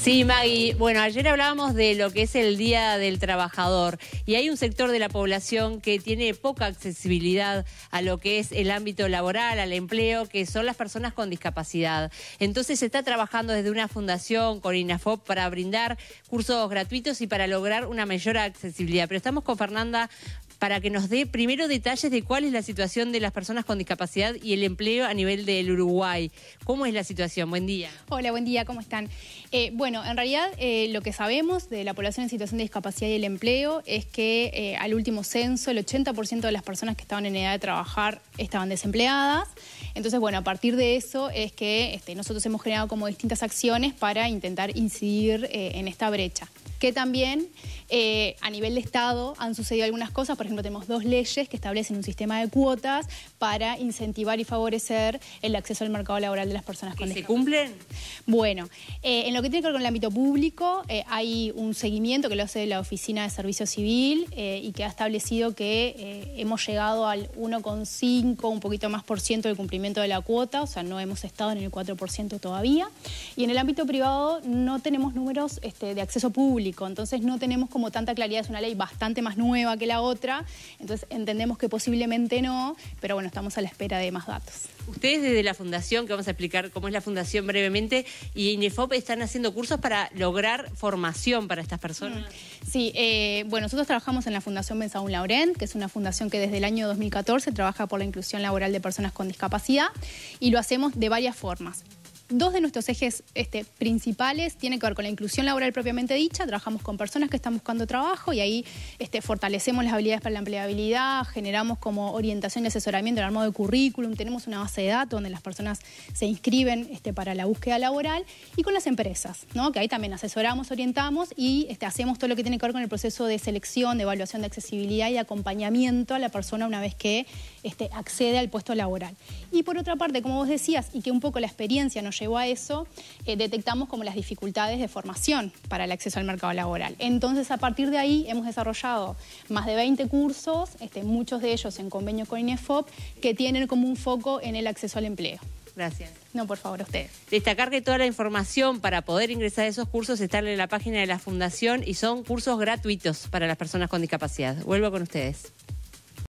Sí, Maggie. Bueno, ayer hablábamos de lo que es el Día del Trabajador y hay un sector de la población que tiene poca accesibilidad a lo que es el ámbito laboral, al empleo, que son las personas con discapacidad. Entonces se está trabajando desde una fundación con INAFOP para brindar cursos gratuitos y para lograr una mayor accesibilidad. Pero estamos con Fernanda para que nos dé primero detalles de cuál es la situación de las personas con discapacidad y el empleo a nivel del Uruguay. ¿Cómo es la situación? Buen día. Hola, buen día, ¿cómo están? Eh, bueno, en realidad eh, lo que sabemos de la población en situación de discapacidad y el empleo es que eh, al último censo el 80% de las personas que estaban en edad de trabajar estaban desempleadas. Entonces, bueno, a partir de eso es que este, nosotros hemos generado como distintas acciones para intentar incidir en esta brecha que también eh, a nivel de Estado han sucedido algunas cosas. Por ejemplo, tenemos dos leyes que establecen un sistema de cuotas para incentivar y favorecer el acceso al mercado laboral de las personas con discapacidad. ¿Se cumplen? Bueno, eh, en lo que tiene que ver con el ámbito público, eh, hay un seguimiento que lo hace la Oficina de Servicio Civil y que ha establecido que hemos llegado al 1,5, un poquito más por ciento del cumplimiento de la cuota, o sea, no hemos estado en el 4% todavía. Y en el ámbito privado no tenemos números este, de acceso público entonces no tenemos como tanta claridad, es una ley bastante más nueva que la otra, entonces entendemos que posiblemente no, pero bueno, estamos a la espera de más datos. Ustedes desde la Fundación, que vamos a explicar cómo es la Fundación brevemente, y INEFOP están haciendo cursos para lograr formación para estas personas. Mm. Sí, eh, bueno, nosotros trabajamos en la Fundación Benzaún Laurent, que es una fundación que desde el año 2014 trabaja por la inclusión laboral de personas con discapacidad, y lo hacemos de varias formas. Dos de nuestros ejes este, principales tienen que ver con la inclusión laboral propiamente dicha. Trabajamos con personas que están buscando trabajo y ahí este, fortalecemos las habilidades para la empleabilidad, generamos como orientación y asesoramiento en el armado de currículum, tenemos una base de datos donde las personas se inscriben este, para la búsqueda laboral y con las empresas, ¿no? que ahí también asesoramos, orientamos y hacemos todo lo que tiene que ver con el proceso de selección, de evaluación de accesibilidad y acompañamiento a la persona una vez que accede al puesto laboral. Y por otra parte, como vos decías, y que un poco la experiencia nos llevó a eso, eh, detectamos como las dificultades de formación para el acceso al mercado laboral. Entonces, a partir de ahí hemos desarrollado más de 20 cursos, este, muchos de ellos en convenio con INEFOP, que tienen como un foco en el acceso al empleo. Gracias. No, por favor, a ustedes. Destacar que toda la información para poder ingresar a esos cursos está en la página de la Fundación y son cursos gratuitos para las personas con discapacidad. Vuelvo con ustedes.